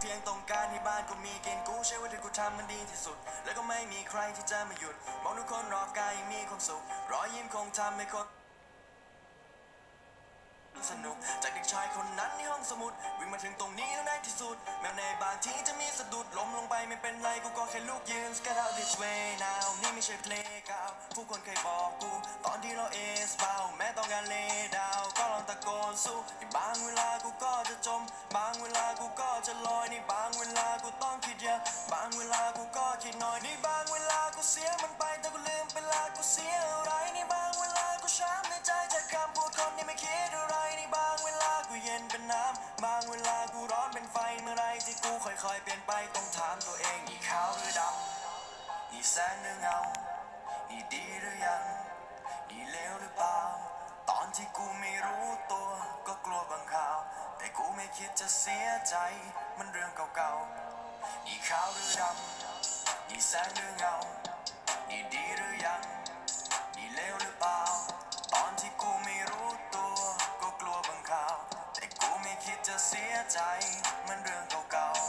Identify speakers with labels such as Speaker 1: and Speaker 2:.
Speaker 1: เพียงต้องการให้บ้านกูมีกินกูใช่ว่าที่กูทำมันดีที่สุด แล้วก็ไม่มีใครที่จะมาหยุดมองทุกคนรอบกายยังมีความสุขรอยยิ้มคงทำให้คนสนุกจากเด็กชายคนนั้นในห้องสมุด วิ่งมาถึงตรงนี้แล้วในที่สุด แม้ในบางทีจะมีสะดุดล้มลงไปไม่เป็นไรกูก็แค่ลูกยืน Get out this way now นี่ไม่ใช่เพลงเก่าผู้คนเคยบอกกู ตอนที่เราเอสเบาแม้ต้องการเลดาวก็ลองตะโกนสู้ในบางเวลา ในบางเวลากูต้องคิดเยอะบางเวลากูก็คิดน้อยในบางเวลากูเสียมันไปแต่กูลืมไปละกูเสียอะไรในบางเวลากูช้ำในใจจากคำพูดคนที่ไม่คิดอะไรในบางเวลากูเย็นเป็นน้ำบางเวลากูร้อนเป็นไฟเมื่อไรที่กูค่อยๆเปลี่ยนไปต้องถามตัวเองนี่ขาวหรือดำนี่แสงหรือเงา ไม่คิดจะเสียใจ มันเรื่องเก่าๆ นี่ขาวหรือดำ นี่แสงหรือเงา นี่ดีหรือยัง นี่เลวหรือเปล่า ตอนที่กูไม่รู้ตัว ก็กลัวบางข่าว แต่กูไม่คิดจะเสียใจ มันเรื่องเก่าๆ